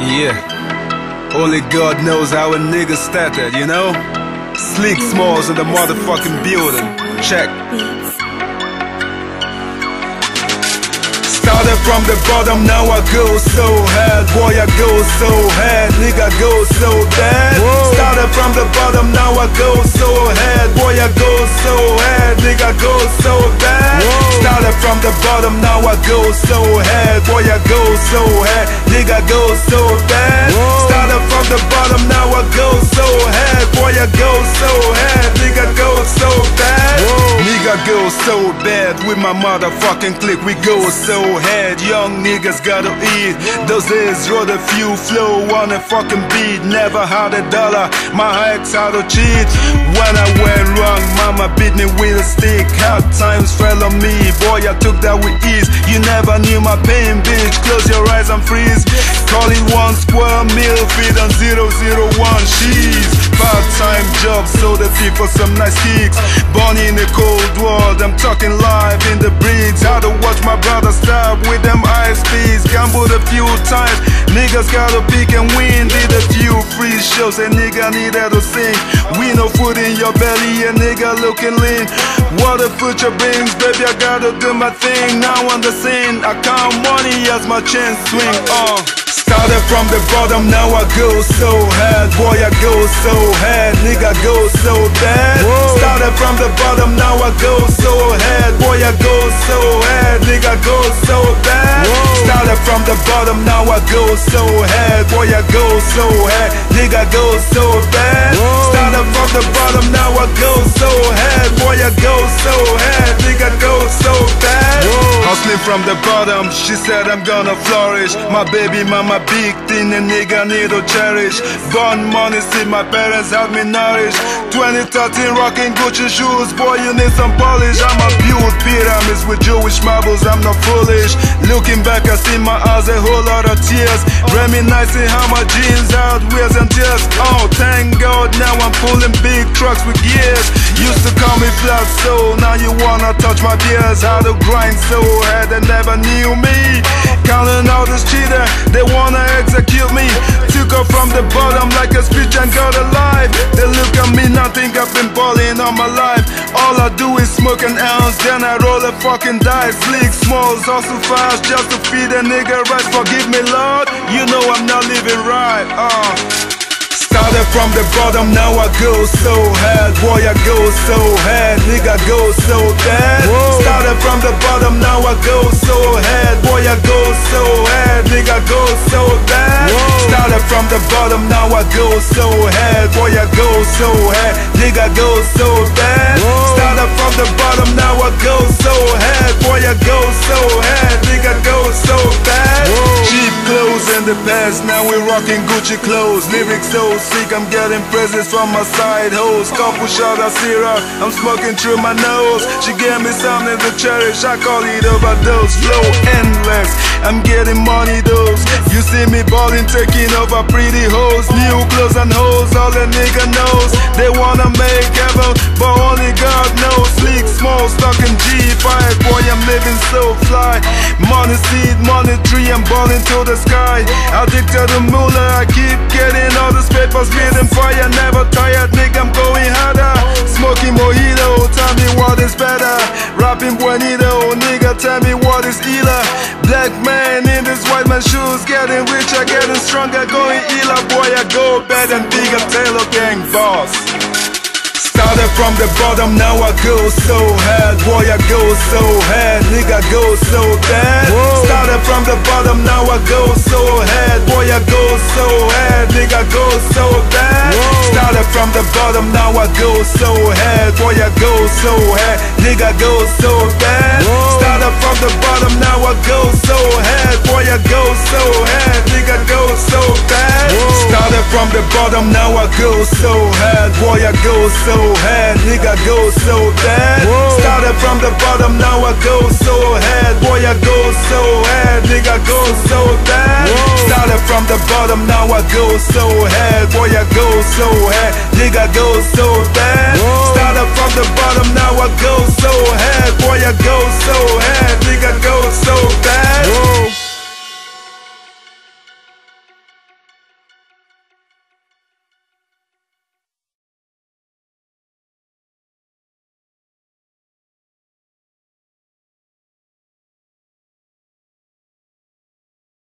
Yeah. Only God knows how a nigga started, you know? Sleek Smalls in the motherfucking building. Check. Started from the bottom, now I go so hard. Boy, I go so hard. Nigga, go so bad. Started from the bottom, now I go so hard. Boy, I go so hard. Nigga, go so bad. Started from the bottom, now I go so hard. Boy, I go. Nigga, go so bad. Started from the bottom, now I go so hard. Boy, I go so hard. Nigga, go so bad. Nigga, go so bad. With my motherfucking click, we go so hard. Young niggas gotta eat. Those days, wrote a few flow on a fucking beat. Never had a dollar. My ex had to cheat. When I went wrong, mama beat me with a stick. Hard times fell on me. Boy, I took that with ease. You never knew my pain, Close your eyes and freeze. Call it one square meal, feed on 001 sheets. Part time job, so the fee for some nice kicks. Born in a cold world, I'm talking live in the bricks. How to watch my brother stab with them eyes speeds. Gambled a few times, niggas gotta pick and win. Did a few free shows, nigga needed to sing. We no food in your belly, a nigga looking lean. What the future brings, baby, I gotta do my thing. Now on the scene, I count money as my chain swing. Uh. Started from the bottom, now I go so hard. Boy, I go so hard. Nigga, go so bad. Started from the bottom, now I go so hard. Boy, I go so hard. Nigga, go so bad. Started from the bottom, now I go so hard. Boy, I go so hard. Nigga, go so bad. Started from the bottom, now I go so hard. Boy, I go so hard. Nigga, go so bad. Hustling from the bottom, she said I'm gonna flourish. My baby mama big thing, a nigga need to cherish. Born money, see my parents help me nourish. 2013 rocking Gucci shoes, boy you need some polish. I'm a built pyramids with Jewish marbles, I'm not foolish. Looking back, I see my eyes a whole lot of tears. Reminiscing how my jeans out, trucks with gears. Used to call me flat soul, now you wanna touch my beers. How to grind so hard, they never knew me. Counting all this cheater, they wanna execute me. Took off from the bottom like a speech and got alive. They look at me, now think I've been balling all my life. All I do is smoke an ounce, then I roll a fucking dice. Sleek smalls, hustle fast just to feed a nigga right. Forgive me, Lord, you know I'm not living right. Uh. Started from the bottom, now I go so hard. Boy, I go so hard. Nigga, go so bad. Started from the bottom, now I go so hard. Boy, I go so hard. Nigga, go so bad. Started from the bottom, now I go so hard. Boy, I go so hard. Nigga, go so bad. From the bottom, now I go so hard. Boy, I go so hard. Nigga, go so bad. Cheap clothes in the past, now we rocking Gucci clothes. Lyrics so sick, I'm getting presents from my side hoes. Couple shot of syrup, I'm smoking through my nose. She gave me something to cherish, I call it overdose. Flow endless, I'm getting money dose. You see me balling, taking over pretty hoes. New clothes and hoes, all the nigga knows. They wanna make heaven, but living so fly. Money seed, money tree, I'm balling to the sky. Addicted to moolah, I keep getting all this paper, spitting fire, never tired, nigga, I'm going harder. Smoking mojito, tell me what is better. Rapping buenito, nigga, tell me what is either. Black man in this white man shoes, getting richer, getting stronger, going iller. Boy, I go bad and bigger, Taylor gang boss. From the bottom, now I go so hard. Boy, I go so hard. Nigga, go so bad. Started from the bottom, now I go so hard. Boy, I go so hard. Nigga, go so bad. Started from the bottom, now I go so hard. Boy, I go so hard. Nigga, go so bad. Started from the bottom, now I go so hard. Boy, I go so hard. Nigga, go so bad. Started from the bottom, now I go so hard. Boy, I go so hard. Nigga, go so bad. Started from the bottom, now I go so hard. Boy, I go so hard. Nigga, go so bad. Started from the bottom, now I go so hard. Boy, I go so hard. Nigga, go so bad. Started from the bottom, now I go so hard. Boy, I go so hard.